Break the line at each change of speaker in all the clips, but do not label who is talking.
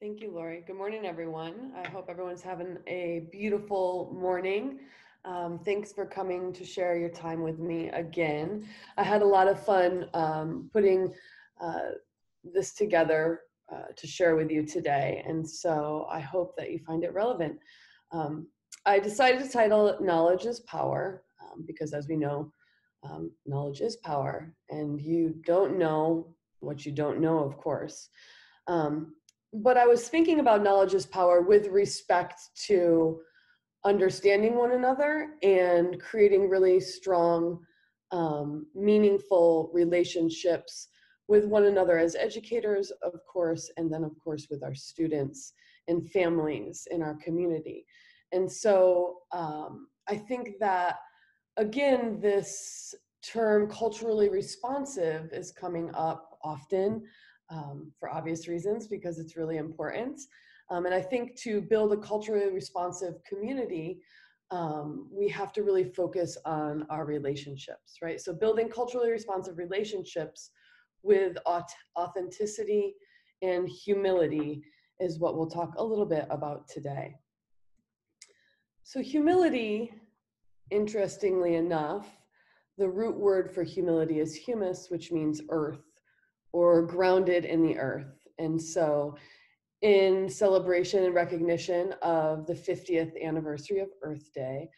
Thank you, Lori. Good morning, everyone. I hope everyone's having a beautiful morning. Um, thanks for coming to share your time with me again. I had a lot of fun um, putting uh, this together uh, to share with you today, and so I hope that you find it relevant. Um, I decided to title it Knowledge is Power um, because, as we know, um, knowledge is power, and you don't know what you don't know, of course. Um, but I was thinking about knowledge is power with respect to understanding one another and creating really strong, um, meaningful relationships with one another as educators, of course, and then, of course, with our students and families in our community. And so um, I think that, again, this term culturally responsive is coming up often um, for obvious reasons because it's really important. Um, and I think to build a culturally responsive community, um, we have to really focus on our relationships, right? So building culturally responsive relationships with authenticity and humility is what we'll talk a little bit about today. So humility, interestingly enough, the root word for humility is humus, which means earth or grounded in the earth. And so, in celebration and recognition of the 50th anniversary of Earth Day,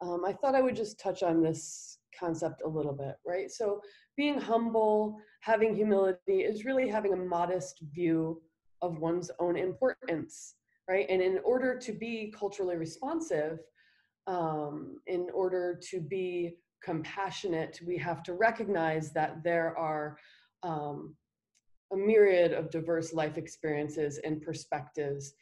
um, I thought I would just touch on this concept a little bit, right? So, being humble, having humility is really having a modest view of one's own importance, right? And in order to be culturally responsive, um, in order to be compassionate, we have to recognize that there are um, a myriad of diverse life experiences and perspectives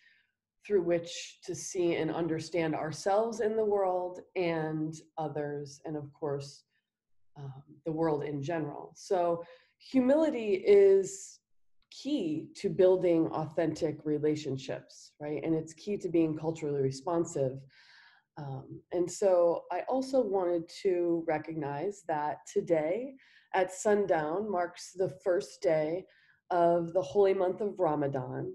through which to see and understand ourselves in the world and others, and of course, um, the world in general. So, humility is key to building authentic relationships, right? And it's key to being culturally responsive. Um, and so, I also wanted to recognize that today at sundown marks the first day of the holy month of Ramadan,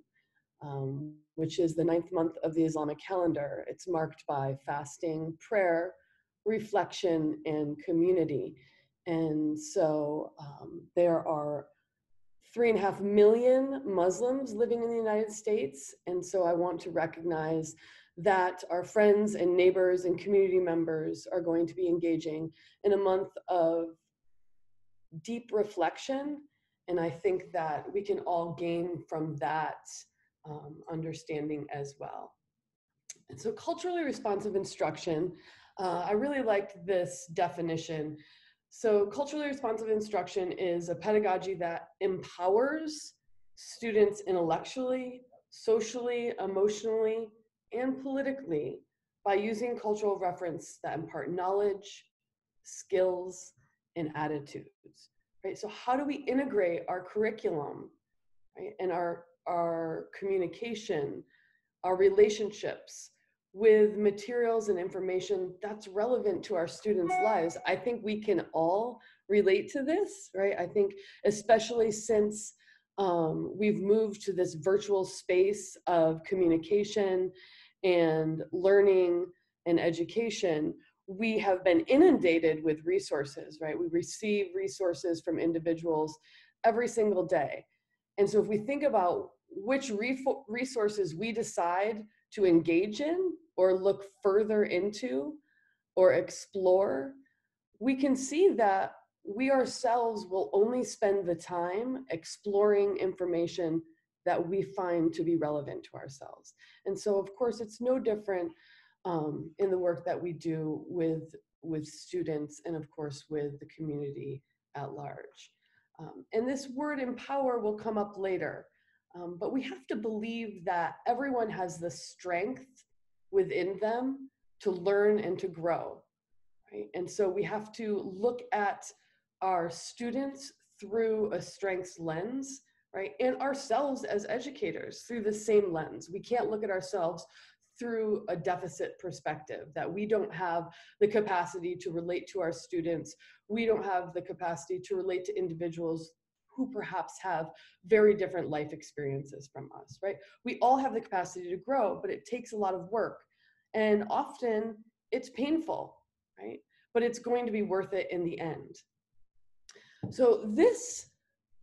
um, which is the ninth month of the Islamic calendar. It's marked by fasting, prayer, reflection, and community. And so um, there are three and a half million Muslims living in the United States. And so I want to recognize that our friends and neighbors and community members are going to be engaging in a month of deep reflection and I think that we can all gain from that um, understanding as well. And so, culturally responsive instruction, uh, I really liked this definition. So, culturally responsive instruction is a pedagogy that empowers students intellectually, socially, emotionally, and politically by using cultural reference that impart knowledge, skills, and attitudes right? So how do we integrate our curriculum, right, and our our communication, our relationships with materials and information that's relevant to our students' lives? I think we can all relate to this, right? I think especially since um, we've moved to this virtual space of communication and learning and education we have been inundated with resources, right? We receive resources from individuals every single day. And so if we think about which resources we decide to engage in or look further into or explore, we can see that we ourselves will only spend the time exploring information that we find to be relevant to ourselves. And so, of course, it's no different um, in the work that we do with with students and of course with the community at large. Um, and this word empower will come up later, um, but we have to believe that everyone has the strength within them to learn and to grow. Right? And so we have to look at our students through a strengths lens, right? And ourselves as educators through the same lens. We can't look at ourselves through a deficit perspective that we don't have the capacity to relate to our students we don't have the capacity to relate to individuals who perhaps have very different life experiences from us, right? We all have the capacity to grow, but it takes a lot of work. And often it's painful, right? But it's going to be worth it in the end. So, this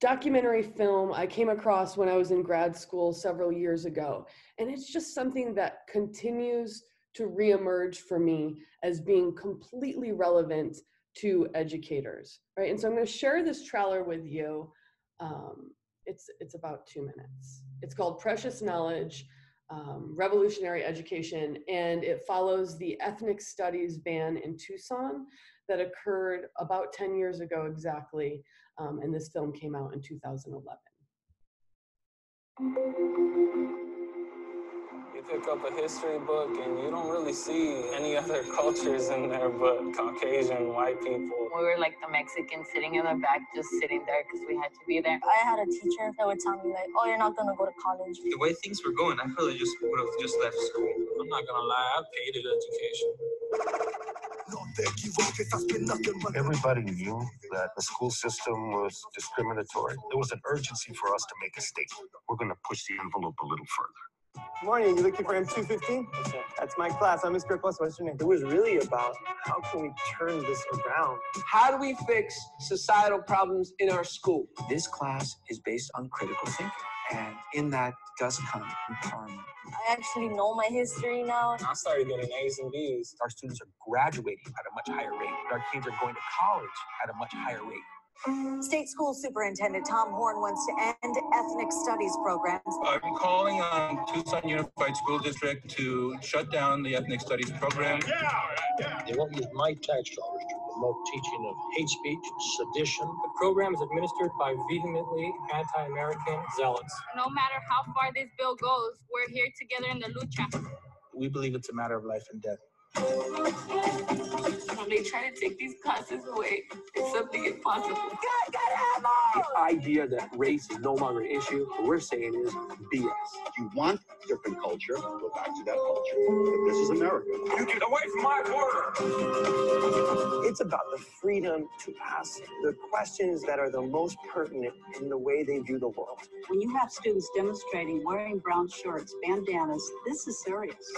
documentary film I came across when I was in grad school several years ago. And it's just something that continues to reemerge for me as being completely relevant to educators, right? And so I'm going to share this trailer with you. Um, it's it's about two minutes. It's called Precious Knowledge, um, Revolutionary Education, and it follows the ethnic studies ban in Tucson that occurred about 10 years ago exactly, um, and this film came out in 2011 You
pick up a history book and you don't really see any other cultures in there but Caucasian white people.
We were like the Mexicans sitting in the back, just sitting there because we had to be there.
I had a teacher that would tell me like, "Oh, you're not gonna go to college."
The way things were going, I probably just would have just left school.
I'm not gonna lie, I hated education.
Everybody knew that the school system was discriminatory. There was an urgency for us to make a statement. We're going to push the envelope a little further.
Morning, you looking for M215? That's my class. I'm Mr. Plus. What's your name? It was really about how can we turn this around?
How do we fix societal problems in our school?
This class is based on critical thinking, and in that does come empowerment.
I actually know my history now.
I started getting A's and B's.
Our students are graduating at a much higher rate. Our kids are going to college at a much higher rate.
State School Superintendent Tom Horne wants to end ethnic studies programs.
I'm calling on Tucson Unified School District to shut down the ethnic studies program. Yeah,
yeah. They won't use my tax dollars to promote teaching of hate speech, sedition.
The program is administered by vehemently anti-American zealots.
No matter how far this bill goes, we're here together in the lucha.
We believe it's a matter of life and death.
When they try to take these classes away, it's something impossible.
God, God, the idea that race is no longer an issue, what we're saying is BS.
You want different culture, go back to that culture. But this is America.
You get away from my border.
It's about the freedom to ask the questions that are the most pertinent in the way they view the world.
When you have students demonstrating wearing brown shirts, bandanas, this is serious.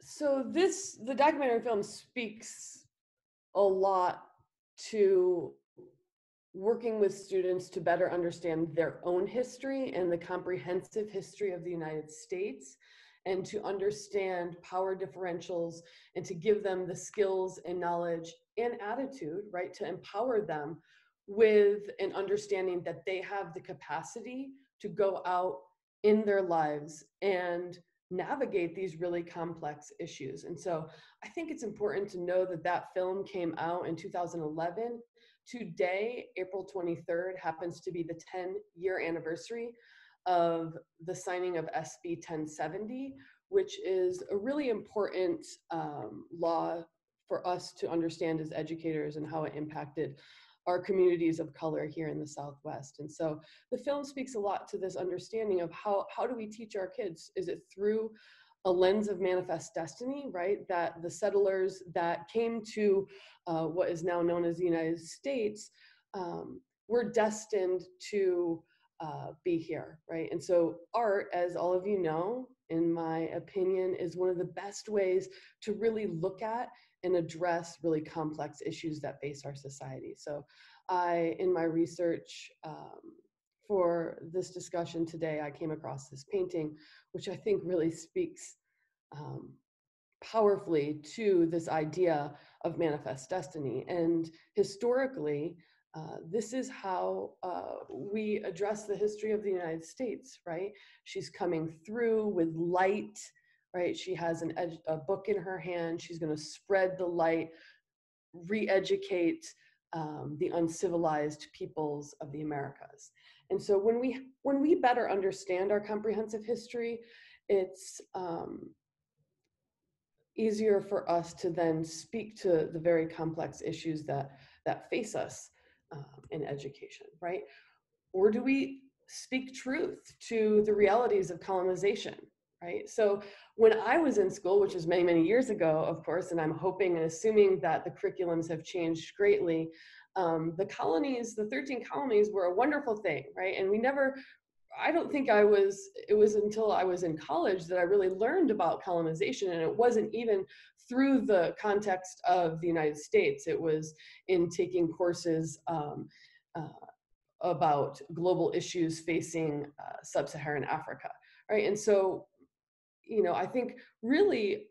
So this the documentary film speaks a lot to working with students to better understand their own history and the comprehensive history of the United States and to understand power differentials and to give them the skills and knowledge and attitude, right, to empower them with an understanding that they have the capacity to go out in their lives and navigate these really complex issues. And so I think it's important to know that that film came out in 2011. Today, April 23rd, happens to be the 10 year anniversary of the signing of SB 1070, which is a really important um, law for us to understand as educators and how it impacted our communities of color here in the Southwest. And so the film speaks a lot to this understanding of how, how do we teach our kids? Is it through a lens of manifest destiny, right? That the settlers that came to uh, what is now known as the United States um, were destined to uh, be here, right? And so, art, as all of you know, in my opinion, is one of the best ways to really look at and address really complex issues that face our society. So, I, in my research um, for this discussion today, I came across this painting, which I think really speaks um, powerfully to this idea of manifest destiny. And historically, uh, this is how uh, we address the history of the United States, right? She's coming through with light, right? She has an ed- a book in her hand. She's going to spread the light, re-educate um, the uncivilized peoples of the Americas. And so when we when we better understand our comprehensive history, it's um, easier for us to then speak to the very complex issues that that face us um, in education, right? Or do we speak truth to the realities of colonization, right? So when I was in school, which was many, many years ago, of course, and I'm hoping and assuming that the curriculums have changed greatly, um, the colonies, the 13 colonies were a wonderful thing, right? And we never, I don't think I was, it was until I was in college that I really learned about colonization. And it wasn't even through the context of the United States, it was in taking courses um, uh, about global issues facing uh, sub-Saharan Africa, right? And so, you know, I think really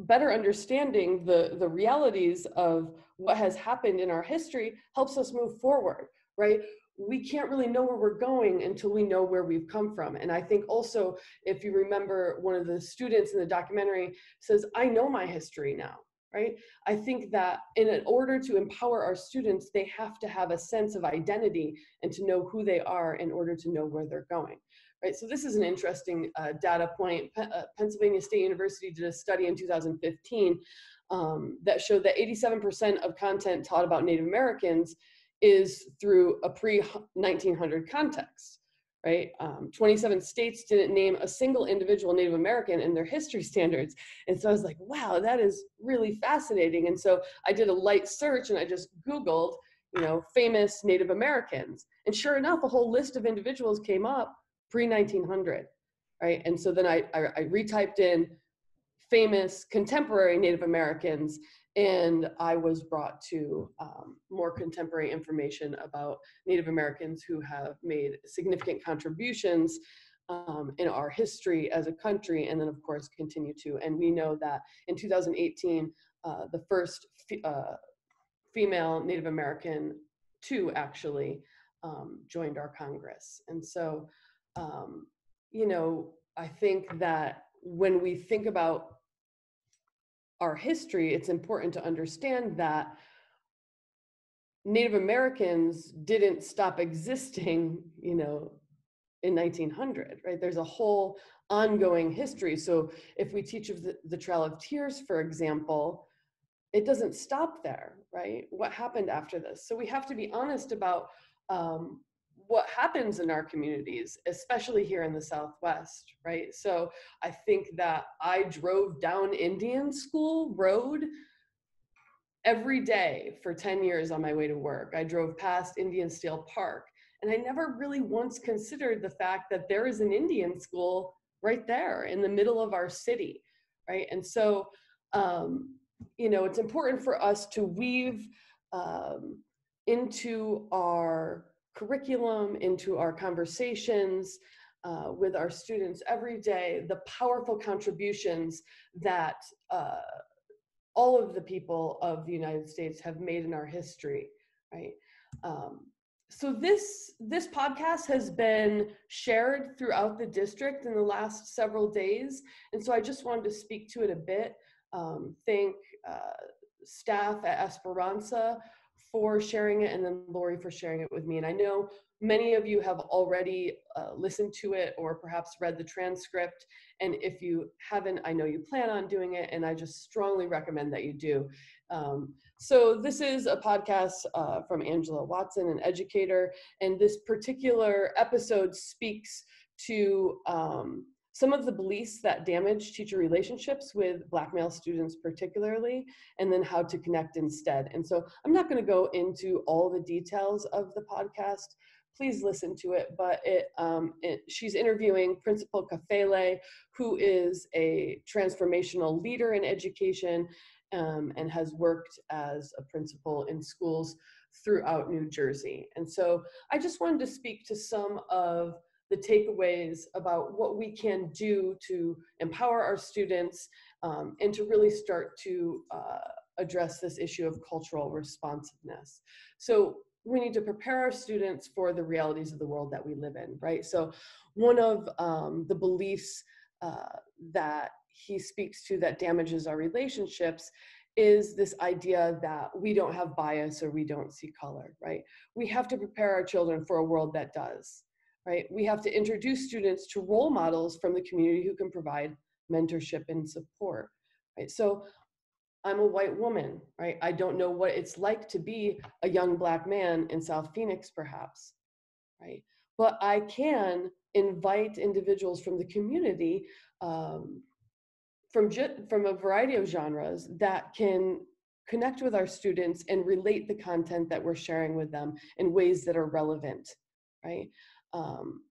better understanding the the realities of what has happened in our history helps us move forward, right? We can't really know where we're going until we know where we've come from. And I think also, if you remember, one of the students in the documentary says, "I know my history now." right? I think that in order to empower our students, they have to have a sense of identity and to know who they are in order to know where they're going. Right, so this is an interesting uh, data point. P uh, Pennsylvania State University did a study in 2015 um, that showed that 87% of content taught about Native Americans is through a pre-1900 context right? Um, 27 states didn't name a single individual Native American in their history standards. And so I was like, wow, that is really fascinating. And so I did a light search and I just Googled, you know, famous Native Americans. And sure enough, a whole list of individuals came up pre-1900, right? And so then I, I, I retyped in famous contemporary Native Americans and I was brought to um, more contemporary information about Native Americans who have made significant contributions um, in our history as a country, and then of course continue to. And we know that in 2018, uh, the first uh, female Native American to actually um, joined our Congress. And so, um, you know, I think that when we think about our history, it's important to understand that Native Americans didn't stop existing, you know, in 1900, right? There's a whole ongoing history. So if we teach of the, the Trail of Tears, for example, it doesn't stop there, right? What happened after this? So we have to be honest about um, what happens in our communities, especially here in the Southwest, right? So I think that I drove down Indian School Road every day for 10 years on my way to work. I drove past Indian Steele Park, and I never really once considered the fact that there is an Indian school right there in the middle of our city, right? And so, um, you know, it's important for us to weave um, into our curriculum, into our conversations uh, with our students every day, the powerful contributions that uh, all of the people of the United States have made in our history, right? Um, so this this podcast has been shared throughout the district in the last several days, and so I just wanted to speak to it a bit. Um, thank uh, staff at Esperanza for sharing it and then Lori for sharing it with me. And I know many of you have already uh, listened to it or perhaps read the transcript. And if you haven't, I know you plan on doing it, and I just strongly recommend that you do. Um, so, this is a podcast uh, from Angela Watson, an educator, and this particular episode speaks to um, some of the beliefs that damage teacher relationships with black male students particularly and then how to connect instead. And so i'm not going to go into all the details of the podcast. Please listen to it but it, um, it she's interviewing principal kafele who is a transformational leader in education um, and has worked as a principal in schools throughout new jersey. And so i just wanted to speak to some of the takeaways about what we can do to empower our students um, and to really start to uh, address this issue of cultural responsiveness. So we need to prepare our students for the realities of the world that we live in, right? So one of um, the beliefs uh, that he speaks to that damages our relationships is this idea that we don't have bias or we don't see color, right? We have to prepare our children for a world that does right? We have to introduce students to role models from the community who can provide mentorship and support, right? So I'm a white woman, right? I don't know what it's like to be a young black man in South Phoenix, perhaps, right? but I can invite individuals from the community um, from from a variety of genres that can connect with our students and relate the content that we're sharing with them in ways that are relevant, right? Um,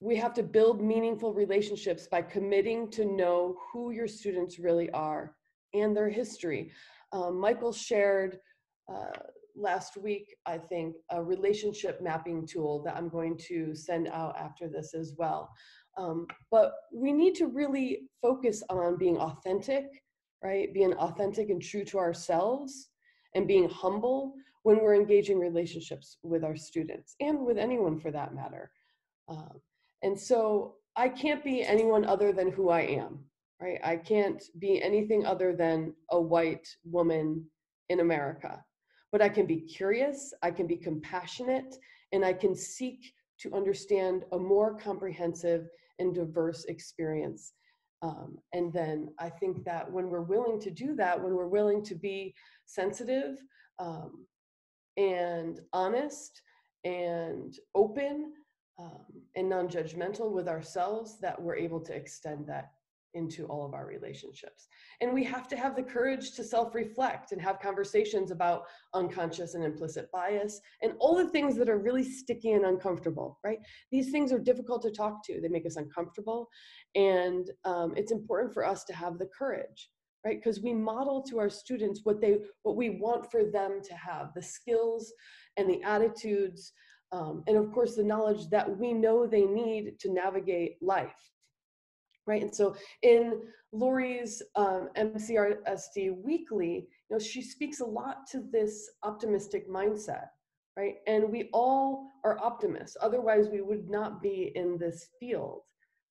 we have to build meaningful relationships by committing to know who your students really are and their history. Um, Michael shared uh, last week, I think, a relationship mapping tool that I'm going to send out after this as well. Um, but we need to really focus on being authentic, right? Being authentic and true to ourselves and being humble when we're engaging relationships with our students and with anyone for that matter. Um, and so I can't be anyone other than who I am, right? I can't be anything other than a white woman in America. But I can be curious, I can be compassionate, and I can seek to understand a more comprehensive and diverse experience. Um, and then I think that when we're willing to do that, when we're willing to be sensitive um, and honest and open um, and non judgmental with ourselves, that we're able to extend that into all of our relationships. And we have to have the courage to self reflect and have conversations about unconscious and implicit bias and all the things that are really sticky and uncomfortable, right? These things are difficult to talk to, they make us uncomfortable. And um, it's important for us to have the courage. Right, because we model to our students what they what we want for them to have the skills and the attitudes um, and of course the knowledge that we know they need to navigate life right? And so in Lori's um, MCRSD Weekly, you know, she speaks a lot to this optimistic mindset, right? And we all are optimists. Otherwise, we would not be in this field,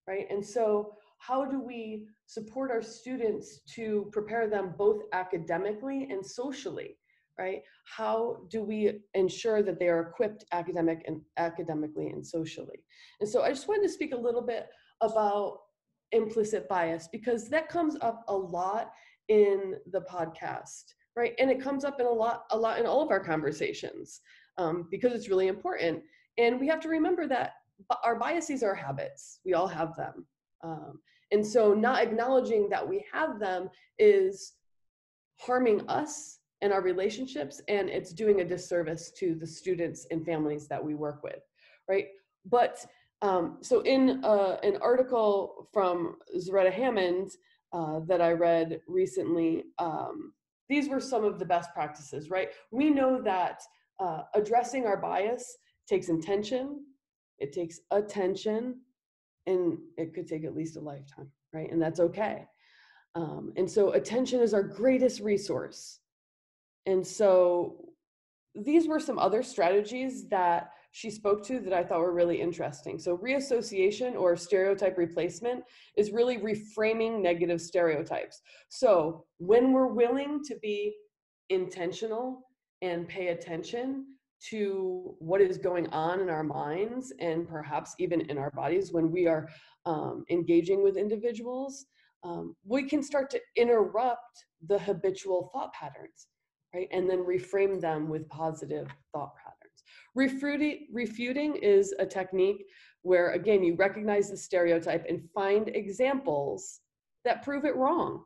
right? And so how do we support our students to prepare them both academically and socially? right? How do we ensure that they are equipped academic and academically and socially? And so i just wanted to speak a little bit about implicit bias because that comes up a lot in the podcast right? And it comes up in a lot a lot in all of our conversations um, because it's really important. And we have to remember that our biases are habits. We all have them. Um, and so not acknowledging that we have them is harming us and our relationships and it's doing a disservice to the students and families that we work with right? But um, so in uh, an article from Zaretta Hammond uh, that I read recently, um, these were some of the best practices, right? We know that uh, addressing our bias takes intention, it takes attention, and it could take at least a lifetime, right? And that's okay. Um, and so attention is our greatest resource. And so these were some other strategies that she spoke to that I thought were really interesting. So, reassociation or stereotype replacement is really reframing negative stereotypes. So, when we're willing to be intentional and pay attention to what is going on in our minds and perhaps even in our bodies when we are um, engaging with individuals, um, we can start to interrupt the habitual thought patterns, right? And then reframe them with positive thought patterns. Refuting, refuting is a technique where, again, you recognize the stereotype and find examples that prove it wrong,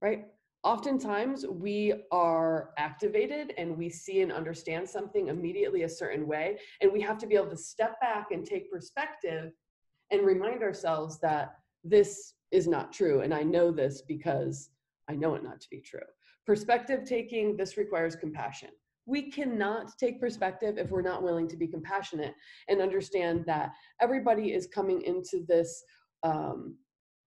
right? Oftentimes, we are activated and we see and understand something immediately a certain way, and we have to be able to step back and take perspective and remind ourselves that this is not true. And I know this because I know it not to be true. Perspective taking, this requires compassion we cannot take perspective if we're not willing to be compassionate and understand that everybody is coming into this um,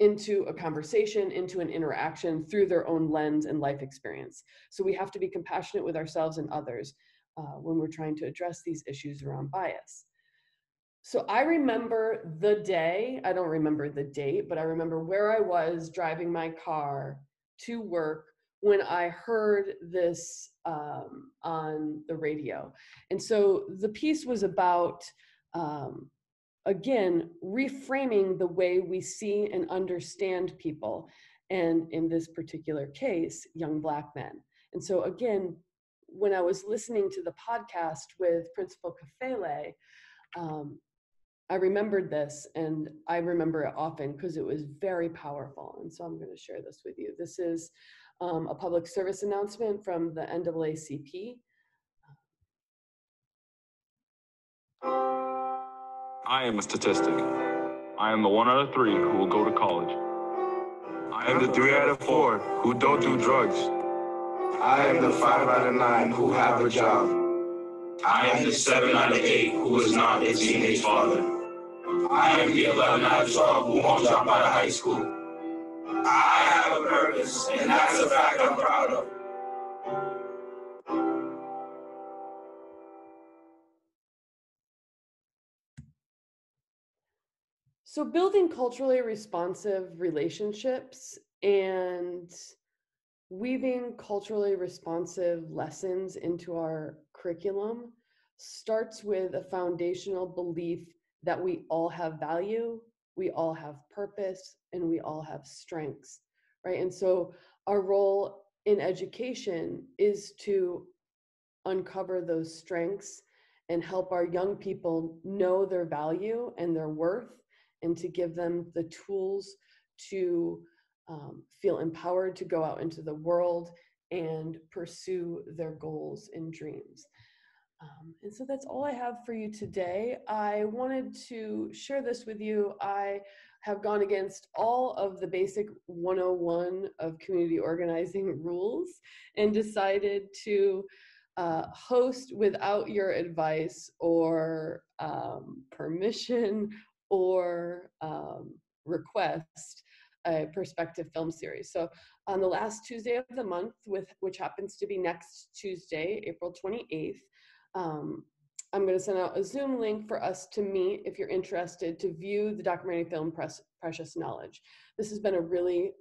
into a conversation into an interaction through their own lens and life experience so we have to be compassionate with ourselves and others uh, when we're trying to address these issues around bias so I remember the day, I don't remember the date, but I remember where I was driving my car to work when I heard this um, on the radio. And so the piece was about, um, again, reframing the way we see and understand people. And in this particular case, young Black men. And so, again, when I was listening to the podcast with Principal Kafele, um, I remembered this and I remember it often because it was very powerful. And so I'm going to share this with you. This is um, a public service announcement from the NAACP.
I am a statistic. I am the one out of three who will go to college. I am the three out of four who don't do drugs.
I am the five out of nine who have a job.
I am the seven out of eight who is not a teenage father. I am the 11 out of 12 who won't drop out of high school. I have a purpose, and that's a fact I'm proud of.
So, building culturally responsive relationships and weaving culturally responsive lessons into our curriculum starts with a foundational belief that we all have value, we all have purpose, and we all have strengths, right? And so, our role in education is to uncover those strengths and help our young people know their value and their worth and to give them the tools to um, feel empowered to go out into the world and pursue their goals and dreams. Um, and so that's all I have for you today. I wanted to share this with you. I have gone against all of the basic 101 of community organizing rules and decided to uh, host without your advice or um, permission or um, request a perspective film series. So on the last Tuesday of the month, with which happens to be next Tuesday, April 28th, um, I'm going to send out a Zoom link for us to meet if you're interested to view the documentary film Precious Knowledge. This has been a really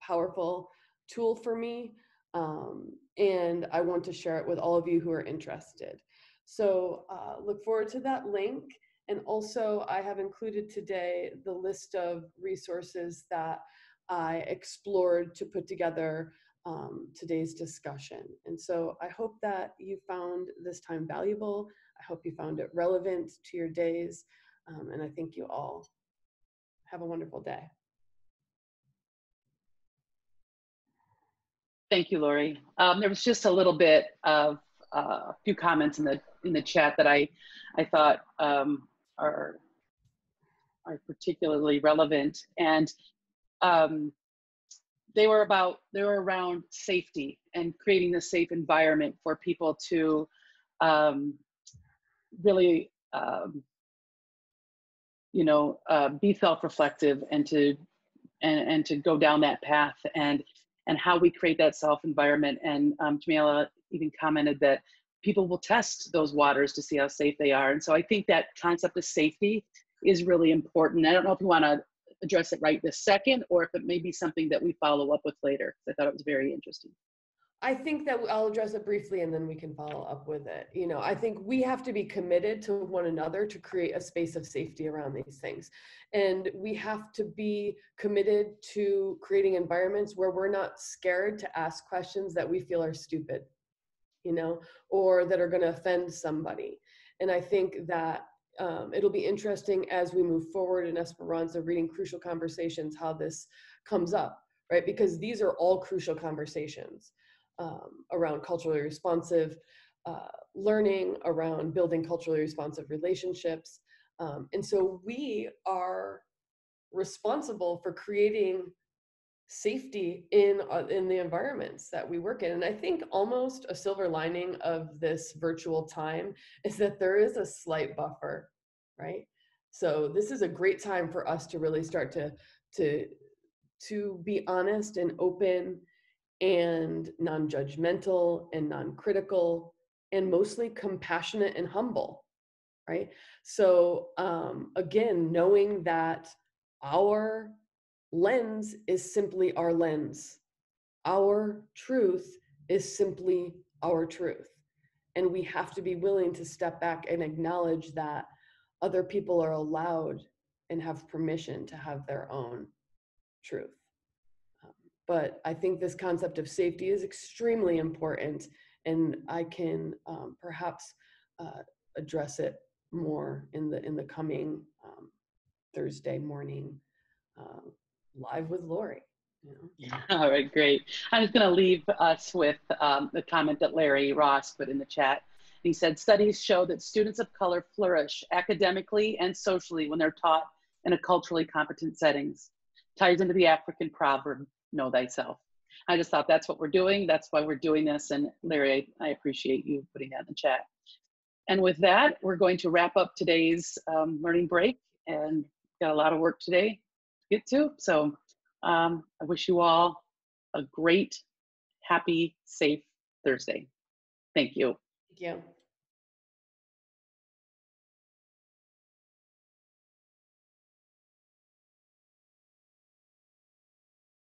powerful tool for me, um, and I want to share it with all of you who are interested. So uh, look forward to that link. And also, I have included today the list of resources that I explored to put together um, today's discussion. And so I hope that you found this time valuable. I hope you found it relevant to your days. Um, and I thank you all. Have a wonderful day.
Thank you, Lori. Um, there was just a little bit of uh, a few comments in the in the chat that I I thought um, are are particularly relevant, and um, they were about they were around safety and creating a safe environment for people to um, really um, you know uh, be self-reflective and to and, and to go down that path and and how we create that self environment and um, Jamila even commented that people will test those waters to see how safe they are and so I think that concept of safety is really important I don't know if you want to address it right this second or if it may be something that we follow up with later I thought it was very interesting
I think that I'll address it briefly and then we can follow up with it. You know, I think we have to be committed to one another to create a space of safety around these things. And we have to be committed to creating environments where we're not scared to ask questions that we feel are stupid, you know, or that are going to offend somebody. And I think that um, it'll be interesting as we move forward in Esperanza reading crucial conversations how this comes up, right? Because these are all crucial conversations um, around culturally responsive uh, learning, around building culturally responsive relationships. Um, and so we are responsible for creating safety in uh, in the environments that we work in and i think almost a silver lining of this virtual time is that there is a slight buffer right so this is a great time for us to really start to to to be honest and open and non judgmental and non critical and mostly compassionate and humble, right? So, um, again, knowing that our lens is simply our lens, our truth is simply our truth. And we have to be willing to step back and acknowledge that other people are allowed and have permission to have their own truth but I think this concept of safety is extremely important, and I can um, perhaps uh, address it more in the in the coming um, Thursday morning uh, live with Lori. You know?
All right, great. I'm just going to leave us with um, the comment that Larry Ross put in the chat. He said, studies show that students of color flourish academically and socially when they're taught in a culturally competent settings. Ties into the African proverb, know thyself. I just thought that's what we're doing. That's why we're doing this. And Larry, I, I appreciate you putting that in the chat. And with that, we're going to wrap up today's um, learning break and got a lot of work today to get to. So um, I wish you all a great, happy, safe Thursday. Thank you.
Thank you.